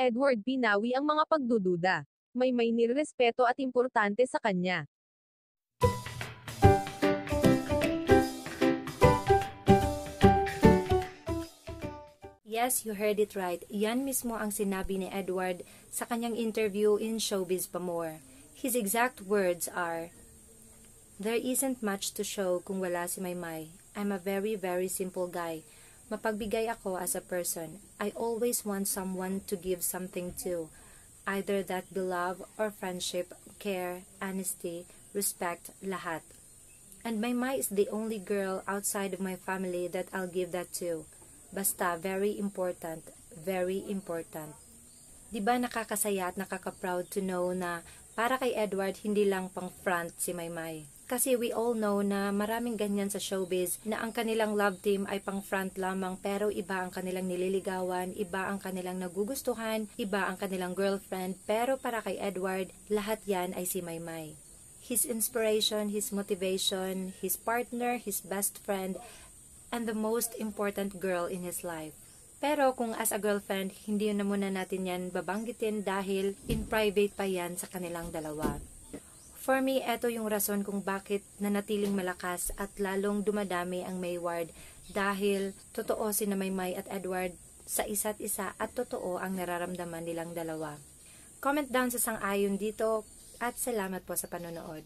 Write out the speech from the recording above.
Edward binawi ang mga pagdududa. May may nirespeto at importante sa kanya. Yes, you heard it right. Yan mismo ang sinabi ni Edward sa kanyang interview in Showbiz Pamor. His exact words are, There isn't much to show kung wala si Maymay. I'm a very, very simple guy. Mapagbigay ako as a person. I always want someone to give something to. Either that be love or friendship, care, honesty, respect, lahat. And Maymay is the only girl outside of my family that I'll give that to. Basta, very important, very important. Di ba nakakasaya at nakaka-proud to know na para kay Edward, hindi lang pang front si Maymay. Kasi we all know na maraming ganyan sa showbiz na ang kanilang love team ay pang front lamang pero iba ang kanilang nililigawan, iba ang kanilang nagugustuhan, iba ang kanilang girlfriend pero para kay Edward, lahat yan ay si Maymay. His inspiration, his motivation, his partner, his best friend, and the most important girl in his life. Pero kung as a girlfriend, hindi na muna natin yan babanggitin dahil in private pa yan sa kanilang dalawa. For me, eto yung rason kung bakit nanatiling malakas at lalong dumadami ang Mayward dahil totoo si na Maymay at Edward sa isa't isa at totoo ang nararamdaman nilang dalawa. Comment down sa sang-ayon dito at salamat po sa panonood.